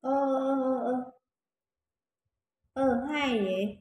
ơ ơ ơ ơ hay vậy